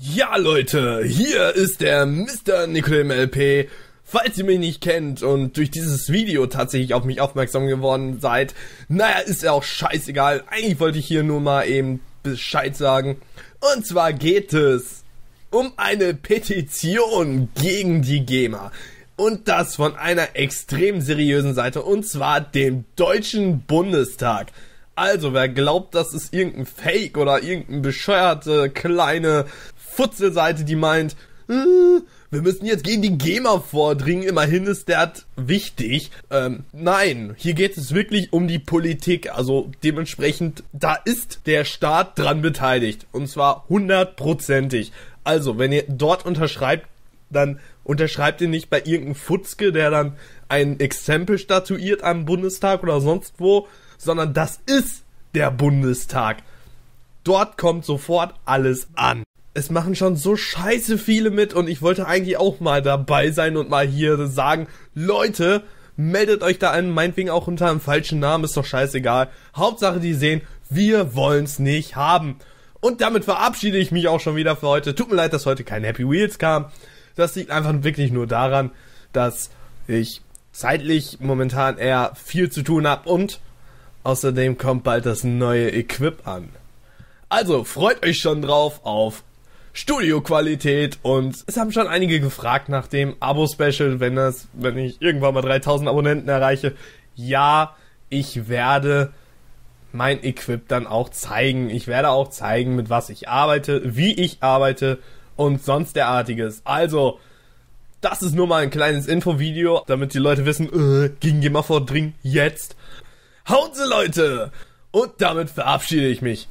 Ja, Leute, hier ist der Mr. Nicodem LP. Falls ihr mich nicht kennt und durch dieses Video tatsächlich auf mich aufmerksam geworden seid, naja, ist ja auch scheißegal. Eigentlich wollte ich hier nur mal eben Bescheid sagen. Und zwar geht es um eine Petition gegen die GEMA. Und das von einer extrem seriösen Seite, und zwar dem Deutschen Bundestag. Also, wer glaubt, das ist irgendein Fake oder irgendeine bescheuerte kleine Futzelseite, die meint, äh, wir müssen jetzt gegen die GEMA vordringen, immerhin ist der wichtig. Ähm, nein, hier geht es wirklich um die Politik, also dementsprechend, da ist der Staat dran beteiligt. Und zwar hundertprozentig. Also, wenn ihr dort unterschreibt, dann unterschreibt ihr nicht bei irgendeinem Futzke, der dann ein Exempel statuiert am Bundestag oder sonst wo, sondern das ist der Bundestag. Dort kommt sofort alles an es machen schon so scheiße viele mit und ich wollte eigentlich auch mal dabei sein und mal hier sagen, Leute, meldet euch da an, meinetwegen auch unter einem falschen Namen, ist doch scheißegal. Hauptsache die sehen, wir wollen's nicht haben. Und damit verabschiede ich mich auch schon wieder für heute. Tut mir leid, dass heute kein Happy Wheels kam. Das liegt einfach wirklich nur daran, dass ich zeitlich momentan eher viel zu tun habe und außerdem kommt bald das neue Equip an. Also freut euch schon drauf auf Studioqualität und es haben schon einige gefragt nach dem Abo-Special, wenn das, wenn ich irgendwann mal 3000 Abonnenten erreiche. Ja, ich werde mein Equip dann auch zeigen. Ich werde auch zeigen, mit was ich arbeite, wie ich arbeite und sonst derartiges. Also, das ist nur mal ein kleines Infovideo, damit die Leute wissen, äh, gegen Gamer vordringen jetzt. Haut sie Leute! Und damit verabschiede ich mich.